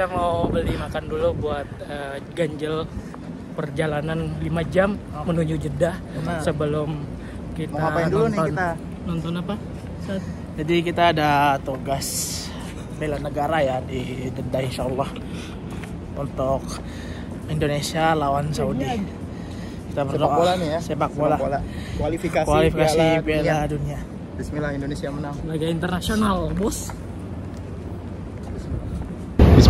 kita mau beli makan dulu buat eh, ganjel perjalanan 5 jam menuju Jeddah Benar. sebelum kita Mau ngapain dulu nih nonton. kita? Nonton apa? Sat? Jadi kita ada tugas bela negara ya di Jeddah insya Allah untuk Indonesia lawan Saudi. Kita berdoa Sepak bola nih ya. Sepak bola. Kualifikasi, Kualifikasi Piala Piala Dunia. Dunia. Bismillah Indonesia menang. Laga internasional, bos.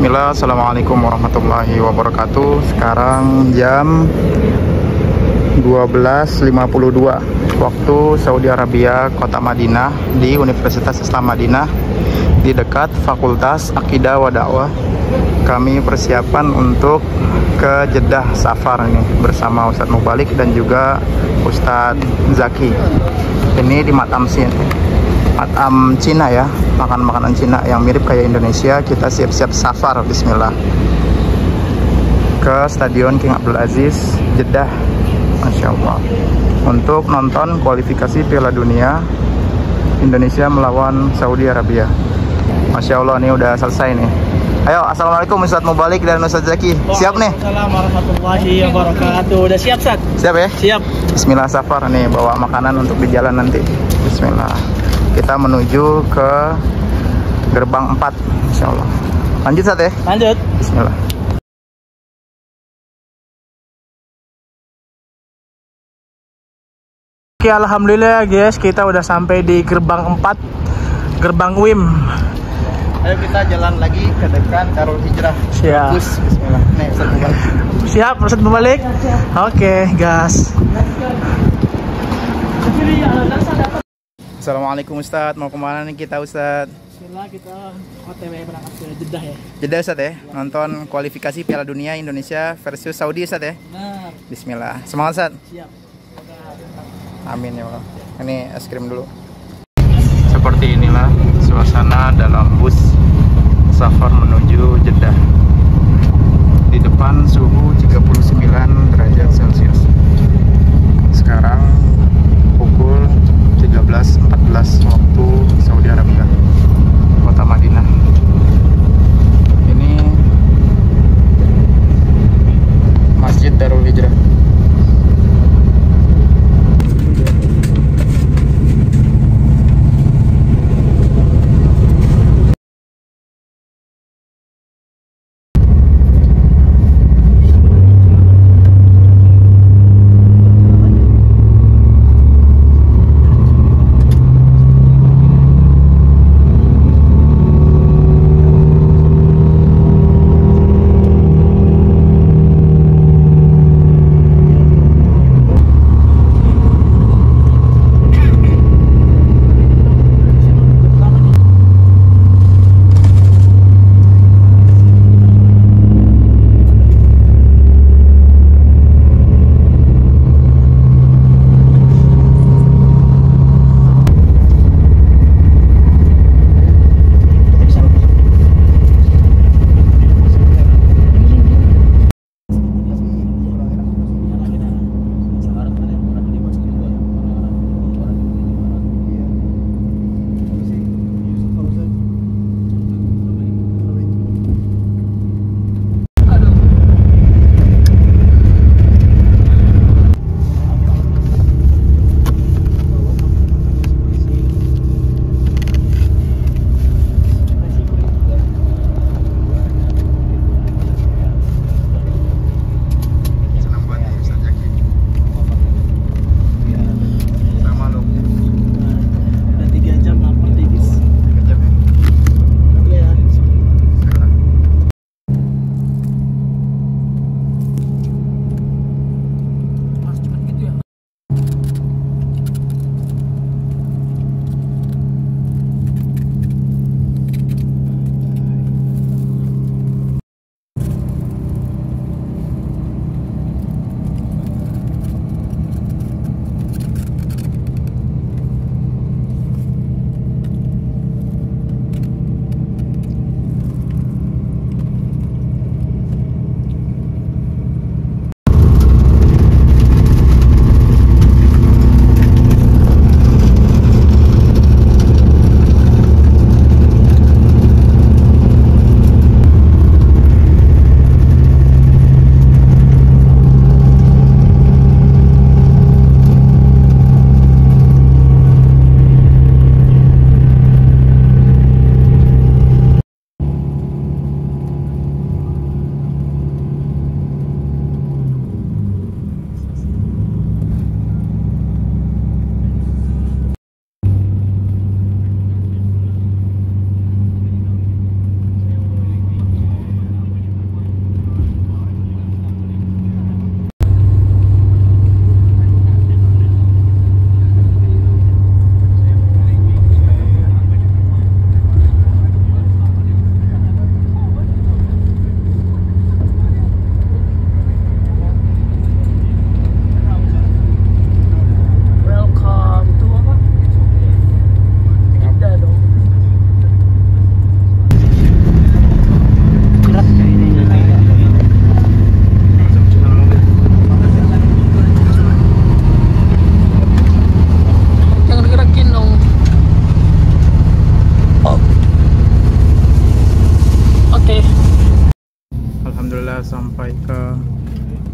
Bismillah, Assalamualaikum warahmatullahi wabarakatuh. Sekarang jam 12.52 Waktu Saudi Arabia, kota Madinah Di Universitas Islam Madinah Di dekat Fakultas Akidah wa Dakwah Kami persiapan untuk ke Jeddah Safar nih Bersama Ustadz Mubalik dan juga Ustadz Zaki. Ini di Matamsin Matam Cina ya makan makanan Cina yang mirip kayak Indonesia kita siap-siap safar Bismillah ke Stadion King Abdul Aziz Jeddah Masya Allah untuk nonton kualifikasi Piala Dunia Indonesia melawan Saudi Arabia Masya Allah nih udah selesai nih ayo Assalamualaikum Ustadz Mubalik dan Ustadz Zaki siap nih Assalamualaikum warahmatullahi wabarakatuh. Udah siap, Sat? siap ya Siap. Bismillah safar nih bawa makanan untuk di jalan nanti. Bismillah. Kita menuju ke gerbang 4 Insya Allah. Lanjut saat ya. Lanjut. Bismillah. Oke, alhamdulillah guys, kita udah sampai di gerbang 4 gerbang WIM. Ayo kita jalan lagi ke depan Darul Hijrah. Siap. Bismillah. Nih, Ustaz Mubalik. Siap, berbalik? Oke, gas. Assalamualaikum Ustadz. Mau ke mana nih kita Ustadz? Bismillah kita OTW berangkat ke Jeddah ya. Jeda Ustadz ya. Nonton kualifikasi Piala Dunia Indonesia versus Saudi Ustadz ya. Benar, Bismillah. Semangat Ustadz. siap. Amin ya Allah. Ini es krim dulu. Seperti inilah suasana dalam bus safar menuju Jeddah. Di depan suhu 39 derajat Celcius. plus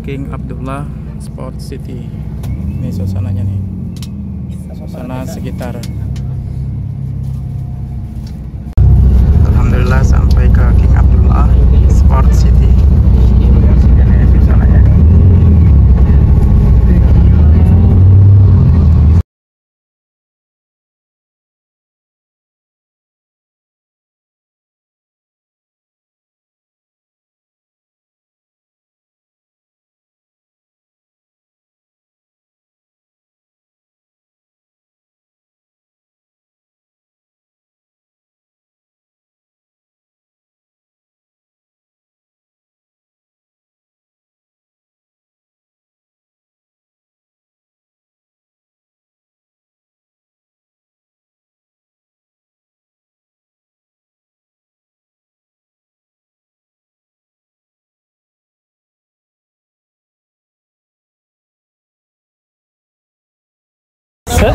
King Abdullah Sport City. Ini suasananya nih. Suasana sekitar.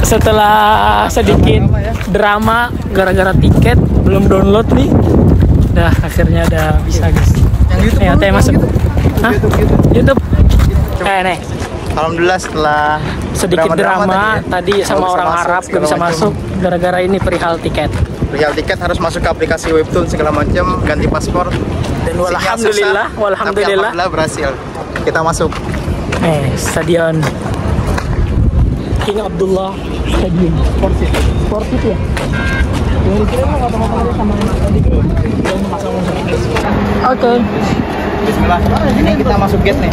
Setelah sedikit drama gara-gara tiket belum download nih dah akhirnya udah bisa guys Yang YouTube ya teh yang masuk YouTube. Hah? YouTube, YouTube. YouTube eh nih Alhamdulillah setelah sedikit drama, ya, tadi sama nggak bisa orang masuk, Arab gak bisa macam. masuk gara-gara ini perihal tiket Perihal tiket harus masuk ke aplikasi Webtoon segala macam, ganti paspor. dan Sinyal alhamdulillah susah, walhamdulillah Tapi alhamdulillah berhasil. Kita masuk. eh stadion King Abdullah Stadium Sport City Sport City ya Oke, Bismillah. Ini kita masuk gate nih.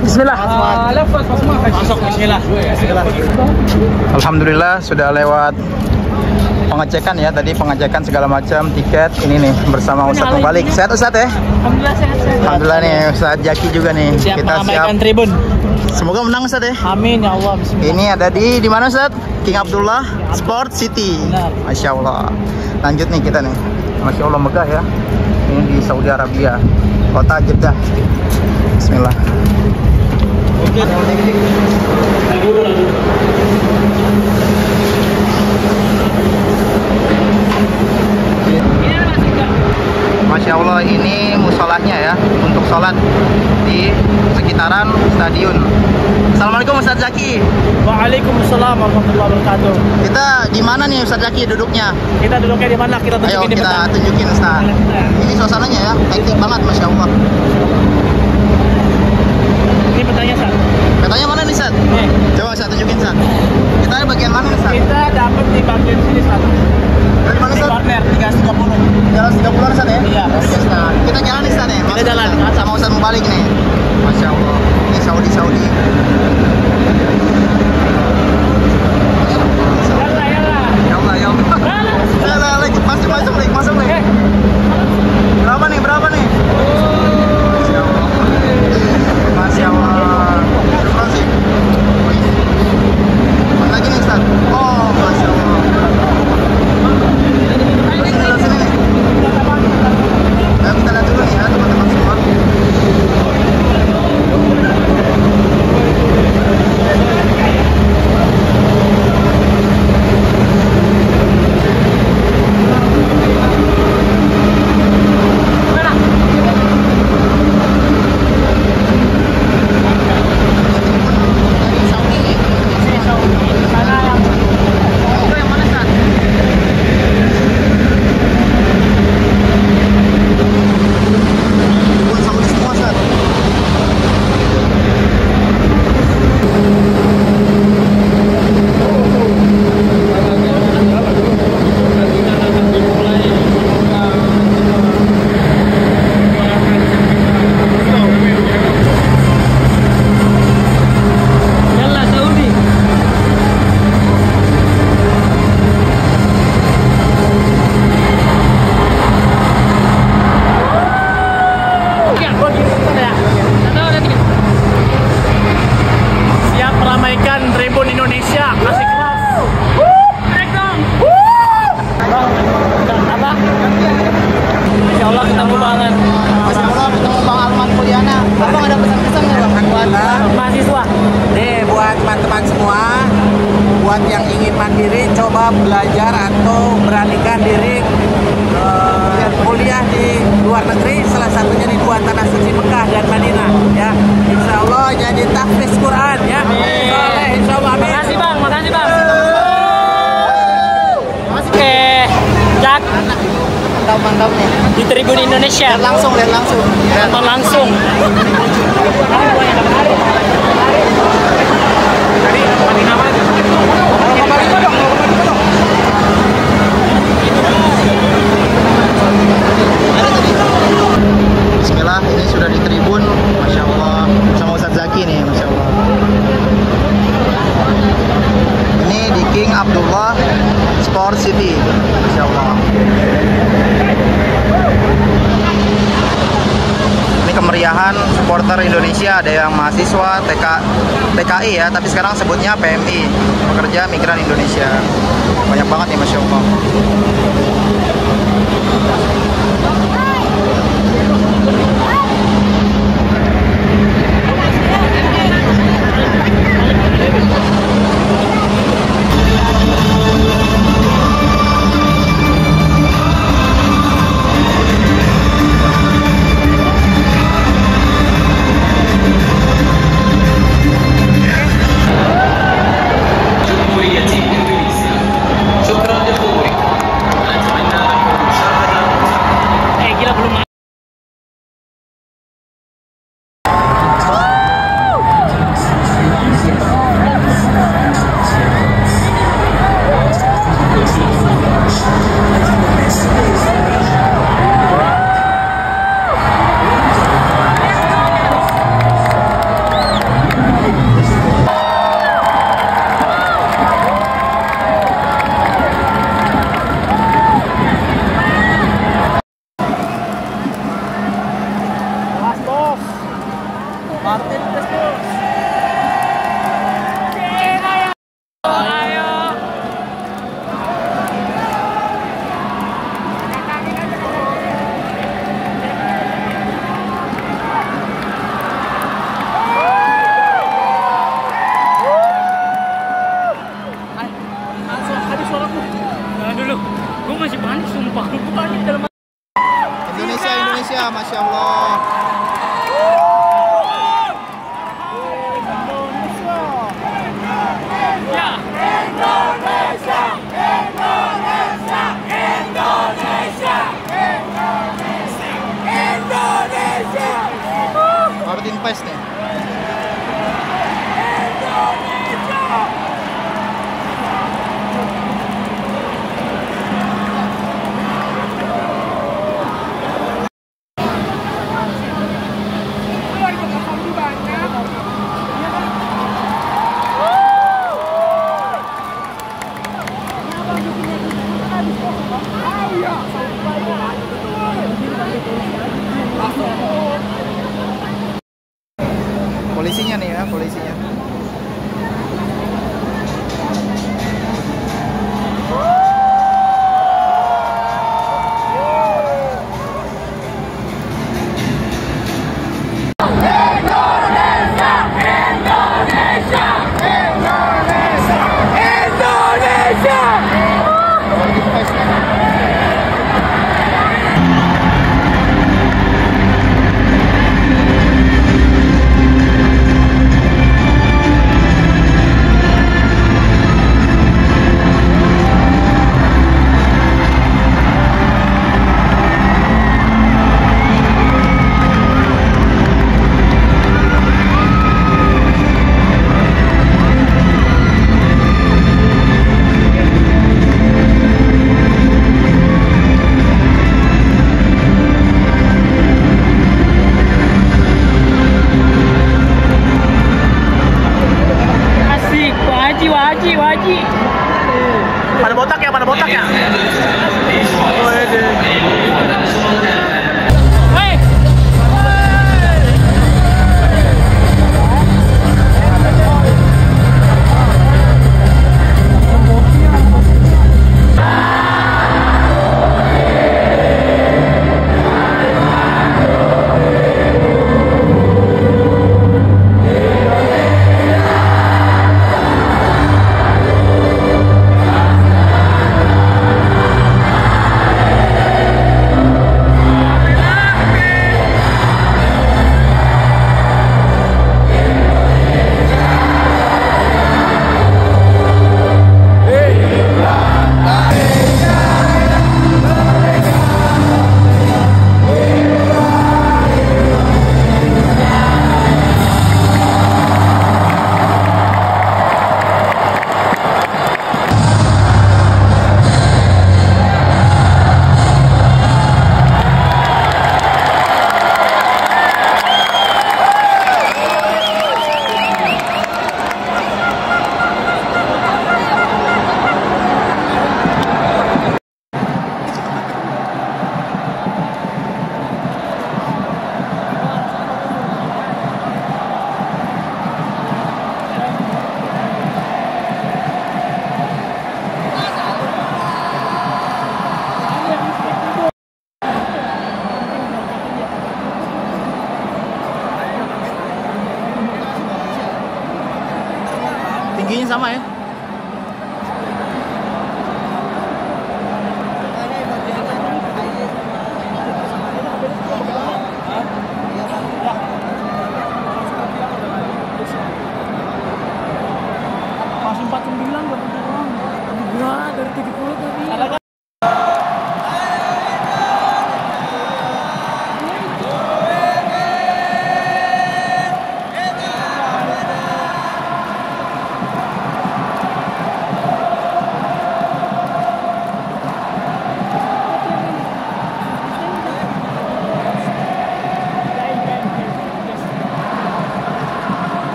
Bismillah. Masuk. Bismillah. Alhamdulillah sudah lewat pengecekan ya. Tadi pengecekan segala macam tiket ini nih bersama Ustadz Mubalik sehat Ustadz ya? Alhamdulillah sehat-sehat. Alhamdulillah nih Ustadz Jaki juga nih. Siap kita siap. tribun. Semoga menang Ustadz ya. Amin ya Allah. Bismillah. ini ada di di mana Ustadz King Abdullah Sport City. Benar. Masya Allah. Lanjut nih kita nih. Masya Allah megah ya. Ini di Saudi Arabia kota Jeddah. Bismillah. Masya Allah ini musolahnya ya untuk sholat di sekitaran stadion. Assalamualaikum Ustadz Zaki. Waalaikumsalam warahmatullahi wabarakatuh. Kita di mana nih Ustadz Zaki duduknya? Kita duduknya di mana? Kita Ayo tunjukin di kita depan. tunjukin Ustadz. Ini suasananya ya, hektik banget Masya Allah. Ini petanya Sat. Katanya mana nih Ustadz? Nih, Coba saya tunjukin Ustadz. Kita di bagian mana nih Ustadz? kita dapat di bagian sini Sat. Dari mana Ustadz? partner 330. Jalan 30 Ustadz ya? Iya. Oke. Kita jalan nih Ustadz ya? Kita jalan. Sama Ustadz Mubalik nih. Masya Allah. Ini Saudi Saudi. Masuk masuk masuk. Berapa nih? Berapa nih? Masya Allah. Ustaz? Oh, Masya Allah. Belajar atau beranikan diri eh, kuliah di luar negeri. Salah satunya di dua tanah suci Mekah dan Madinah ya Insya Allah jadi tahfiz Quran ya Soleh Insya Allah amin Makasih bang, makasih bang. Oke, Jack Mantap mantap nih. di Tribun Indonesia. Lihat langsung, lihat langsung. Nonton langsung. Bismillah, ini sudah di tribun, masya Allah, sama Ustadz Zaki nih, masya Allah. Ini di King Abdullah Sport City, masya Allah. Ini kemeriahan supporter Indonesia, ada yang mahasiswa TK, TKI ya, tapi sekarang sebutnya PMI, pekerja migran Indonesia. Banyak banget nih, masya Allah.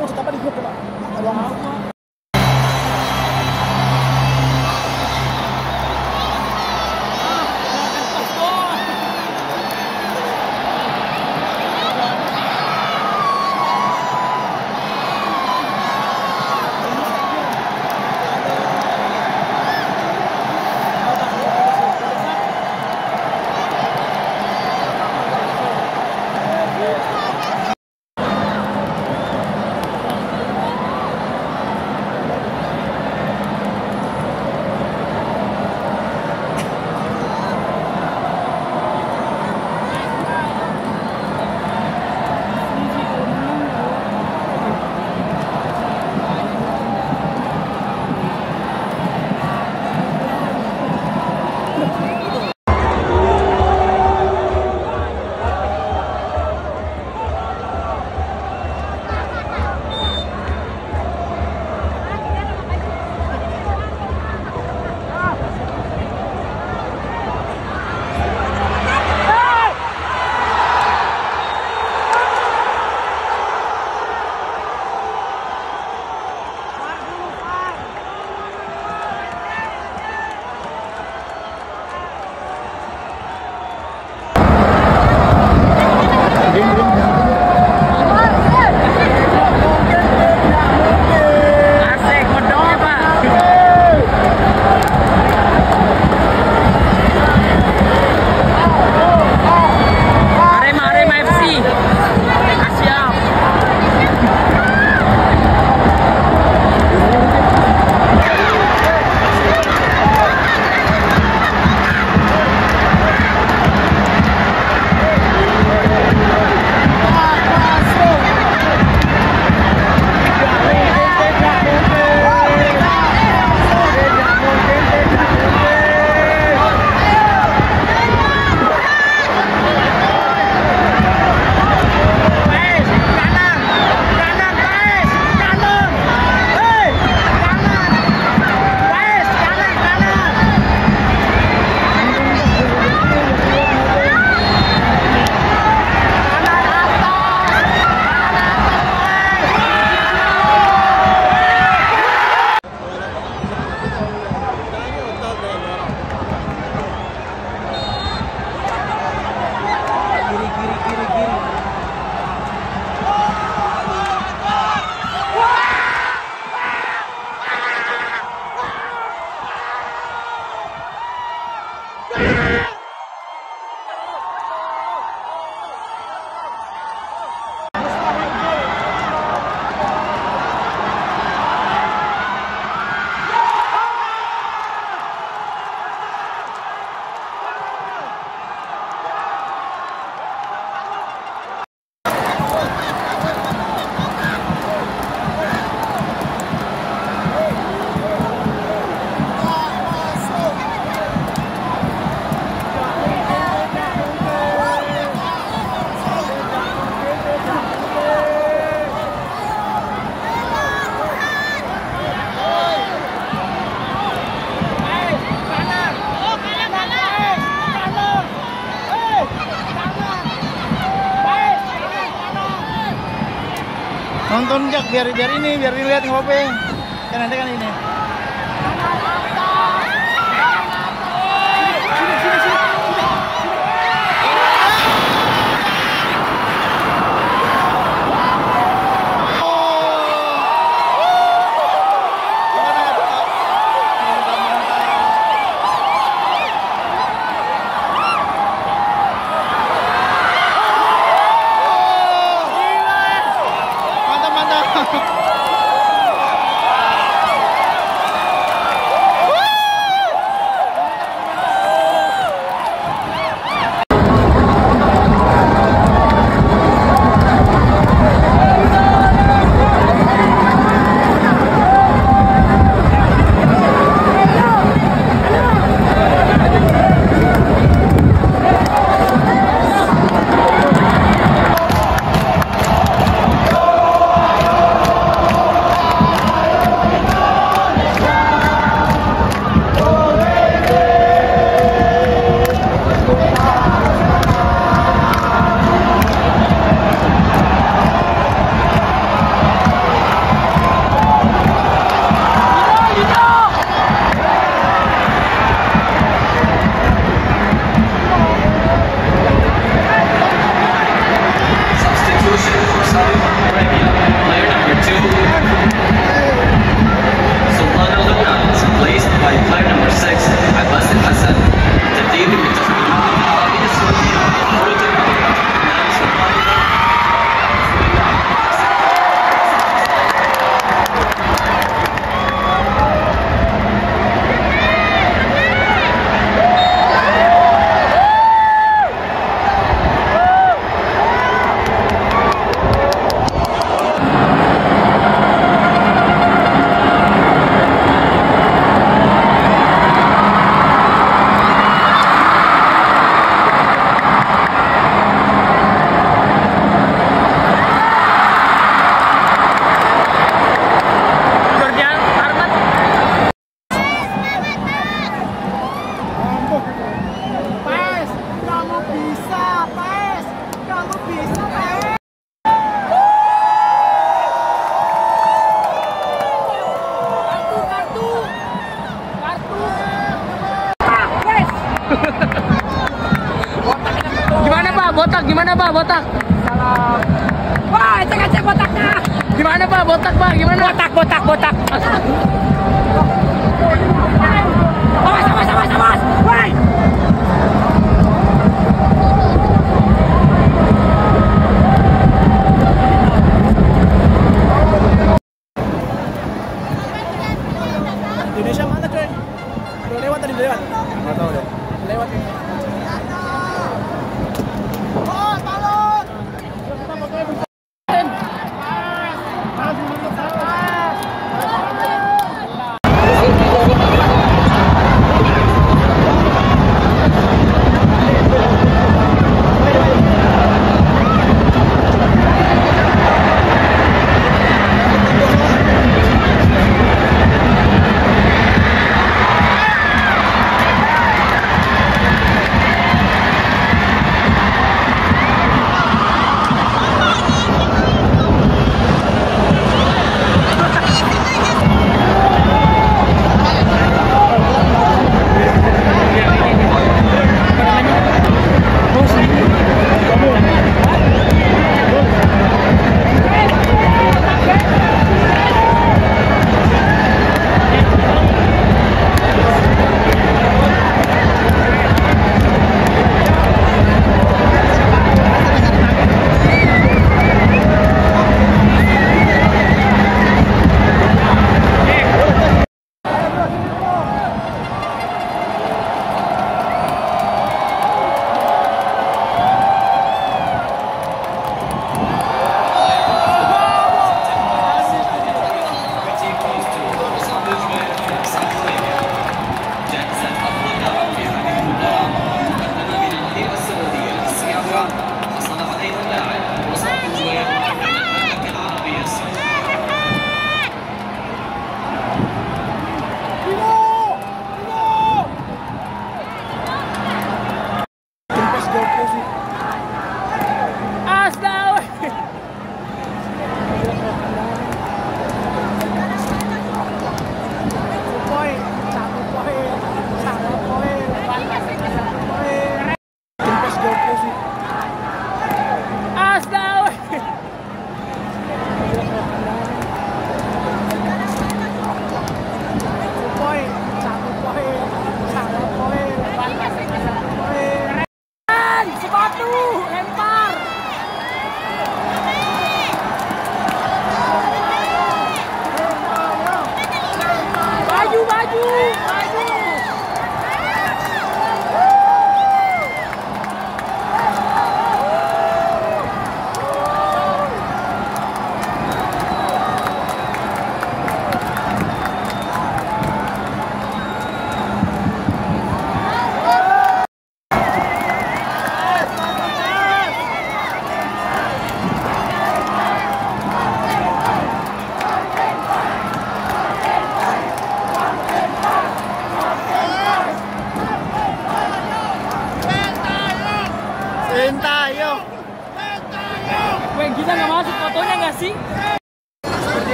Allah. Mula mau apa di lonjak biar biar ini biar dilihat nggak apa-apa kan nanti kan ini.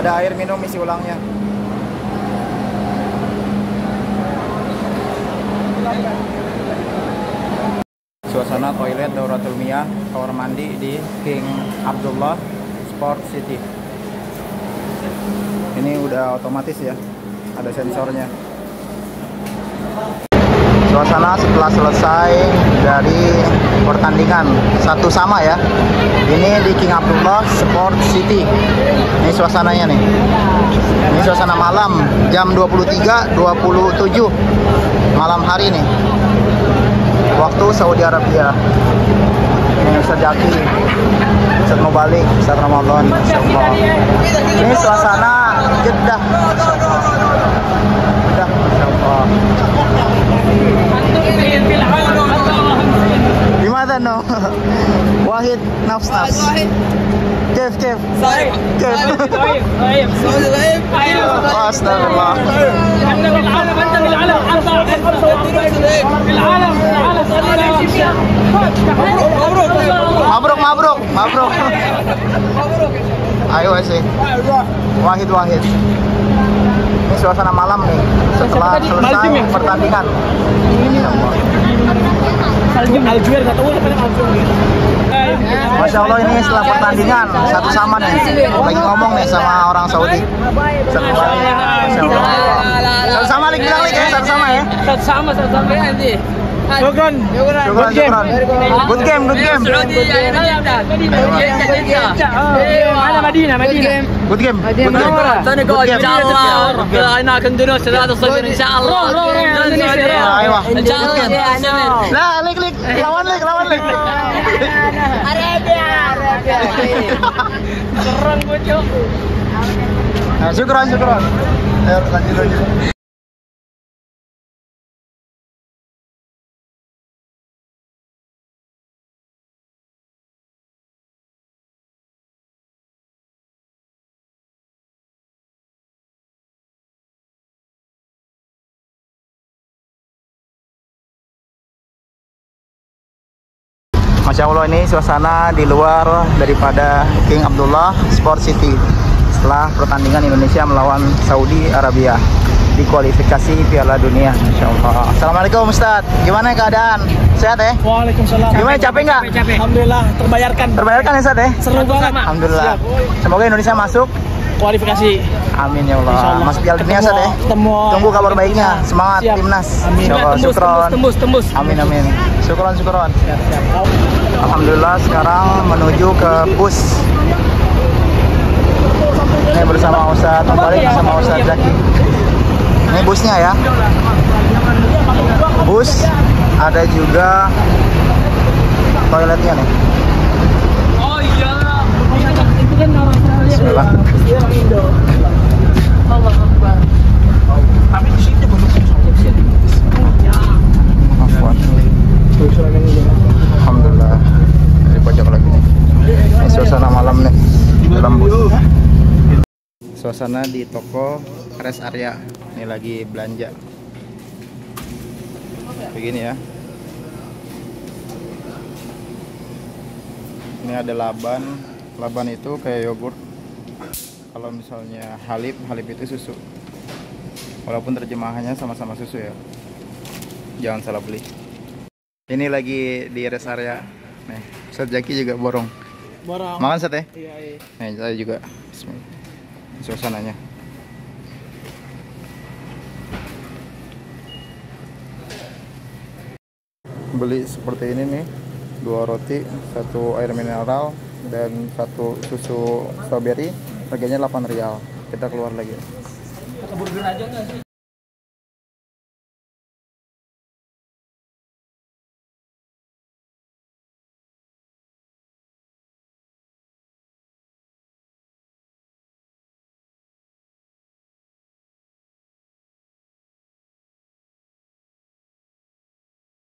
Ada air minum isi ulangnya. Suasana toilet Dauratul Miyah, kamar mandi di King Abdullah Sport City. Ini udah otomatis ya, ada sensornya. Suasana setelah selesai dari pertandingan satu sama ya. Ini di King Abdullah Sport City. Ini suasananya nih. Ini suasana malam jam 23.27 malam hari nih. Waktu Saudi Arabia. Ini Ustaz Jaki. Ustaz mau balik, Ustaz Ramadan, insyaallah. Ini suasana Jeddah. Jeddah لماذا انه واحد نفس نفس كيف كيف صحيح كيف طيب طيب سعودي ضعيف ايوه استغفر الله انت بالعالم انت بالعالم بالعالم بالعالم مبروك مبروك مبروك مبروك ayo sih wahid wahid ini suasana malam nih setelah tadi? selesai Maldim ya? pertandingan. Aljuer, Aljuer nggak tahu apa yang Aljuer. Masya Allah ini setelah pertandingan satu sama nih lagi ngomong nih sama orang Saudi. Satu sama, Masya Allah. Satu sama lik bilang lik ya, satu sama ya. Satu sama, satu sama ya nanti Syukron. Syukran, syukran. Good game, good game. Mana Madinah, Madinah. Good game. Good game. ثاني Good جول game. ان شاء الله هناك اندونيسيا 3-0 ان شاء الله روح، روح، روح، إندونيسيا، روح. Ayo. ان شاء الله Lah, lik lik. Lawan lik, lawan lik. Keren bocok. Nah, syukran, syukran. Ayo lanjut lanjut. Masya Allah ini suasana di luar daripada King Abdullah Sport City setelah pertandingan Indonesia melawan Saudi Arabia di kualifikasi Piala Dunia Masya Allah Assalamualaikum Ustadz gimana keadaan? Sehat ya? Waalaikumsalam. Gimana capek nggak? Capek. Alhamdulillah terbayarkan. Terbayarkan ya Ustadz ya? Seru banget. Alhamdulillah Semoga Indonesia masuk Kualifikasi. Amin ya Allah Insyaallah. Masuk Piala Dunia Ustadz ya? Ketemu. Tunggu kabar baiknya Semangat Siap. timnas Amin. Insya Allah Tembus, Syukron tembus, tembus, tembus. Amin amin Syukron syukron Siap, siap. Alhamdulillah sekarang menuju ke bus Ini bersama Ustadz Mubalik sama Ustadz Zaki Ini busnya ya Bus Ada juga Toiletnya nih Oh iya. Itu kan Bismillah. Tapi di sini belum Afwan. Alhamdulillah Dari pojok lagi nih Ini suasana malam nih Dalam bus Suasana di toko rest area Ini lagi belanja Begini ya Ini ada laban Laban itu kayak yogurt Kalau misalnya halib Halib itu susu Walaupun terjemahannya sama-sama susu ya Jangan salah beli ini lagi di rest area. Nih, Ustadz Jaki juga borong. Borong. Makan Ustadz ya? Iya, iya. Nih, saya juga. Bismillah. Suasananya. Beli seperti ini nih. Dua roti, satu air mineral, dan satu susu strawberry. Harganya 8 rial. Kita keluar lagi.